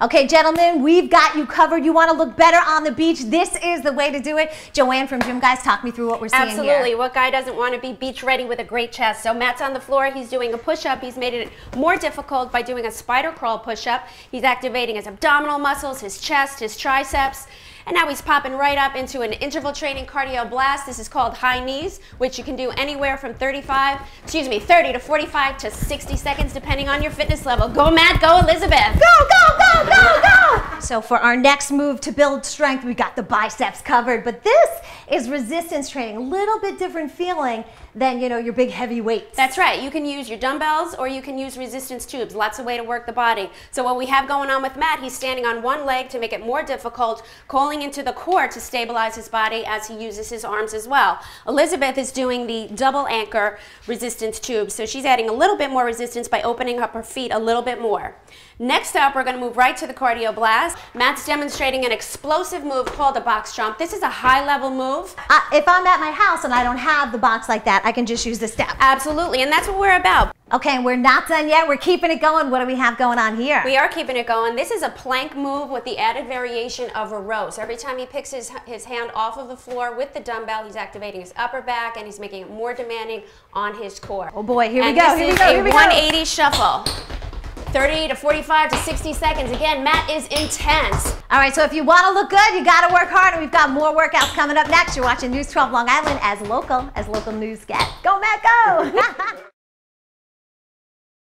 Okay, gentlemen, we've got you covered. You want to look better on the beach. This is the way to do it. Joanne from GYMGUYZ, talk me through what we're seeing Absolutely. here. What guy doesn't want to be beach ready with a great chest? So Matt's on the floor. He's doing a push-up. He's made it more difficult by doing a spider crawl push-up. He's activating his abdominal muscles, his chest, his triceps. And now he's popping right up into an interval training cardio blast. This is called high knees, which you can do anywhere from 35, excuse me, 30 to 45 to 60 seconds, depending on your fitness level. Go, Matt. Go, Elizabeth. Go, go, go, go! So for our next move to build strength, we got the biceps covered, but this is resistance training, a little bit different feeling than, you know, your big heavy weights. That's right. You can use your dumbbells or you can use resistance tubes. Lots of way to work the body. So what we have going on with Matt, he's standing on one leg to make it more difficult, calling into the core to stabilize his body as he uses his arms as well. Elizabeth is doing the double anchor resistance tube. So she's adding a little bit more resistance by opening up her feet a little bit more. Next up, we're going to move right to the cardio blast. Matt's demonstrating an explosive move called a box jump. This is a high level move. Uh, if I'm at my house and I don't have the box like that, I can just use the step. Absolutely, and that's what we're about. Okay, and we're not done yet. We're keeping it going. What do we have going on here? We are keeping it going. This is a plank move with the added variation of a row. So every time he picks his, his hand off of the floor with the dumbbell, he's activating his upper back 30 to 45 to 60 seconds. Again, Matt is intense. All right, so if you want to look good, you got to work hard, and we've got more workouts coming up next. You're watching News 12 Long Island as local as local news get. Go, Matt, go!